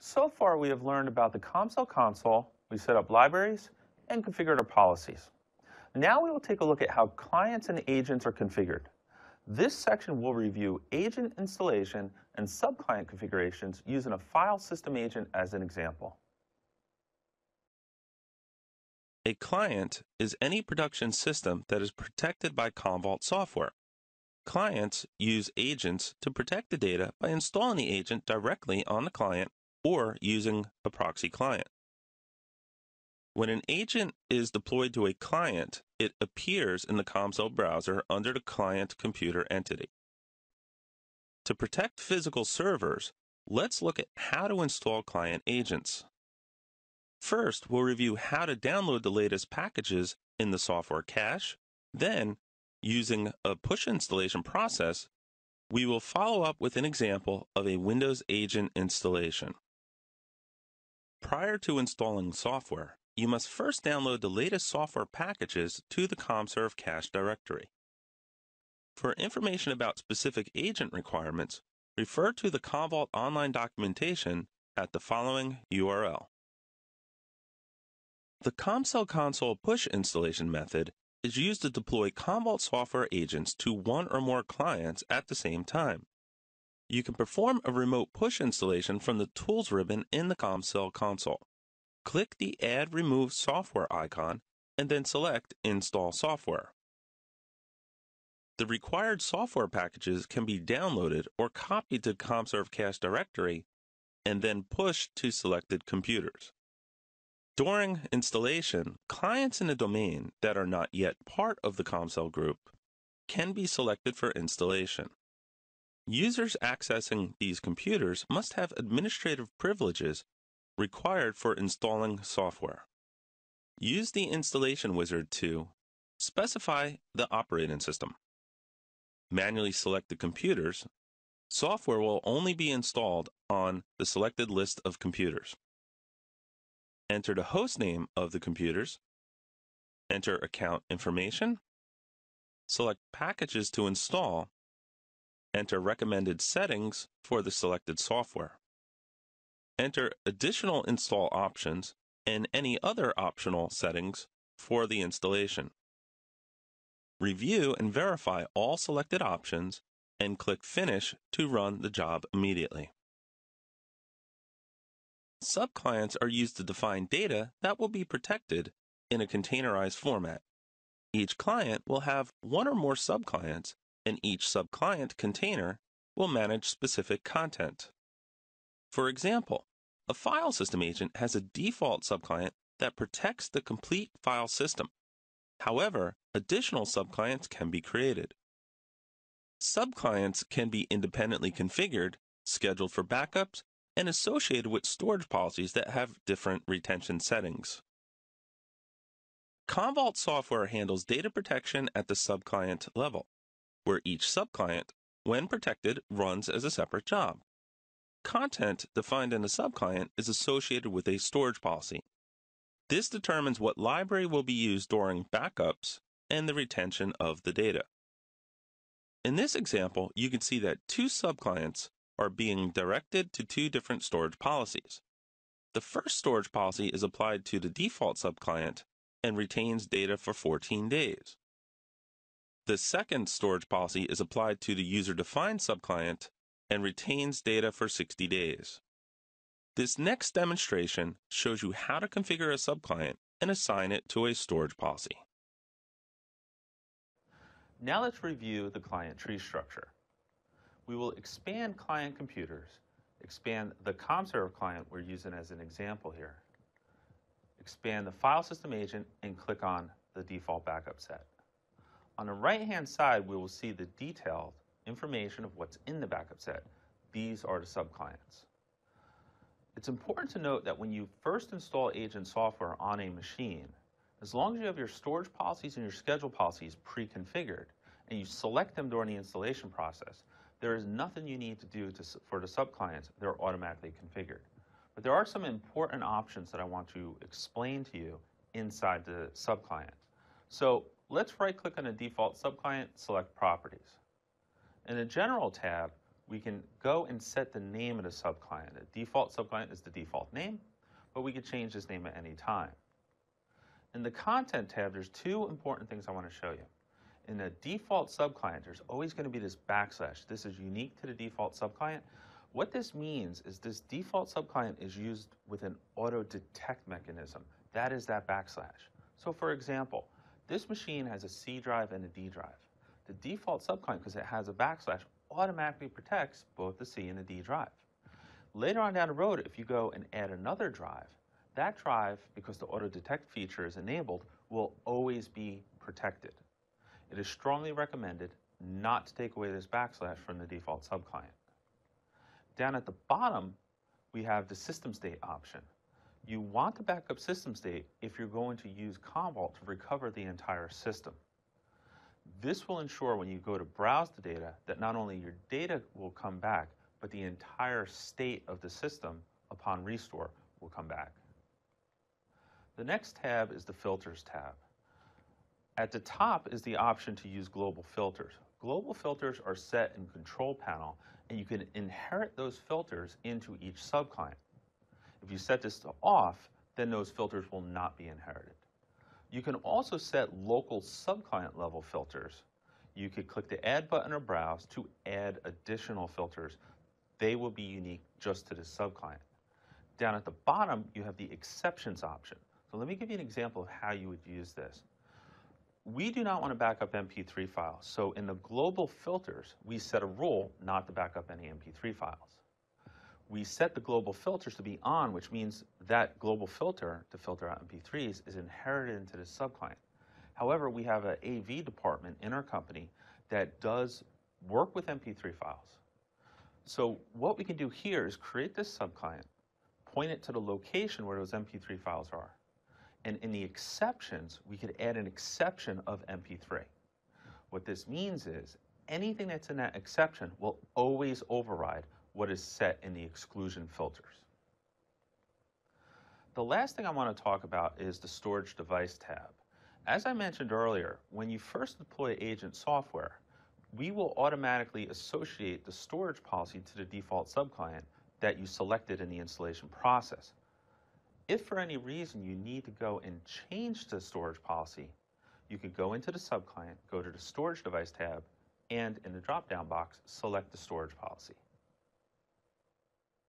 So far, we have learned about the CommCell console, we set up libraries, and configured our policies. Now we will take a look at how clients and agents are configured. This section will review agent installation and subclient configurations using a file system agent as an example. A client is any production system that is protected by Commvault software. Clients use agents to protect the data by installing the agent directly on the client or using a proxy client. When an agent is deployed to a client, it appears in the CommCell browser under the client computer entity. To protect physical servers, let's look at how to install client agents. First, we'll review how to download the latest packages in the software cache. Then, using a push installation process, we will follow up with an example of a Windows agent installation. Prior to installing software, you must first download the latest software packages to the CommServe cache directory. For information about specific agent requirements, refer to the Commvault online documentation at the following URL. The CommCell console push installation method is used to deploy Commvault software agents to one or more clients at the same time. You can perform a remote push installation from the Tools ribbon in the CommCell console. Click the Add Remove Software icon and then select Install Software. The required software packages can be downloaded or copied to CommServe cache directory and then pushed to selected computers. During installation, clients in a domain that are not yet part of the CommCell group can be selected for installation. Users accessing these computers must have administrative privileges required for installing software. Use the installation wizard to specify the operating system. Manually select the computers. Software will only be installed on the selected list of computers enter the host name of the computers, enter account information, select packages to install, enter recommended settings for the selected software. Enter additional install options and any other optional settings for the installation. Review and verify all selected options and click Finish to run the job immediately. Subclients are used to define data that will be protected in a containerized format. Each client will have one or more subclients, and each subclient container will manage specific content. For example, a file system agent has a default subclient that protects the complete file system. However, additional subclients can be created. Subclients can be independently configured, scheduled for backups, and associated with storage policies that have different retention settings. Commvault software handles data protection at the subclient level, where each subclient, when protected, runs as a separate job. Content defined in a subclient is associated with a storage policy. This determines what library will be used during backups and the retention of the data. In this example, you can see that two subclients are being directed to two different storage policies. The first storage policy is applied to the default subclient and retains data for 14 days. The second storage policy is applied to the user-defined subclient and retains data for 60 days. This next demonstration shows you how to configure a subclient and assign it to a storage policy. Now let's review the client tree structure we will expand client computers, expand the CommServe client we're using as an example here, expand the file system agent, and click on the default backup set. On the right-hand side, we will see the detailed information of what's in the backup set. These are the subclients. It's important to note that when you first install agent software on a machine, as long as you have your storage policies and your schedule policies pre-configured, and you select them during the installation process, there is nothing you need to do to, for the subclients. They're automatically configured. But there are some important options that I want to explain to you inside the subclient. So let's right click on the default subclient, select properties. In the general tab, we can go and set the name of the subclient. The default subclient is the default name, but we could change this name at any time. In the Content tab, there's two important things I want to show you. In the default subclient, there's always going to be this backslash. This is unique to the default subclient. What this means is this default subclient is used with an auto detect mechanism. That is that backslash. So for example, this machine has a C drive and a D drive. The default subclient, because it has a backslash, automatically protects both the C and the D drive. Later on down the road, if you go and add another drive, that drive, because the auto detect feature is enabled, will always be protected. It is strongly recommended not to take away this backslash from the default subclient. Down at the bottom, we have the system state option. You want to back up system state if you're going to use Commvault to recover the entire system. This will ensure when you go to browse the data that not only your data will come back, but the entire state of the system upon restore will come back. The next tab is the Filters tab. At the top is the option to use global filters. Global filters are set in Control Panel, and you can inherit those filters into each subclient. If you set this to off, then those filters will not be inherited. You can also set local subclient level filters. You could click the Add button or Browse to add additional filters. They will be unique just to the subclient. Down at the bottom, you have the Exceptions option. So let me give you an example of how you would use this we do not want to back up MP3 files. So in the global filters, we set a rule not to back up any MP3 files. We set the global filters to be on, which means that global filter to filter out MP3s is inherited into the subclient. However, we have an AV department in our company that does work with MP3 files. So what we can do here is create this subclient, point it to the location where those MP3 files are. And in the exceptions, we could add an exception of MP3. What this means is anything that's in that exception will always override what is set in the exclusion filters. The last thing I want to talk about is the Storage Device tab. As I mentioned earlier, when you first deploy agent software, we will automatically associate the storage policy to the default subclient that you selected in the installation process. If for any reason you need to go and change the storage policy, you could go into the subclient, go to the storage device tab, and in the drop-down box, select the storage policy.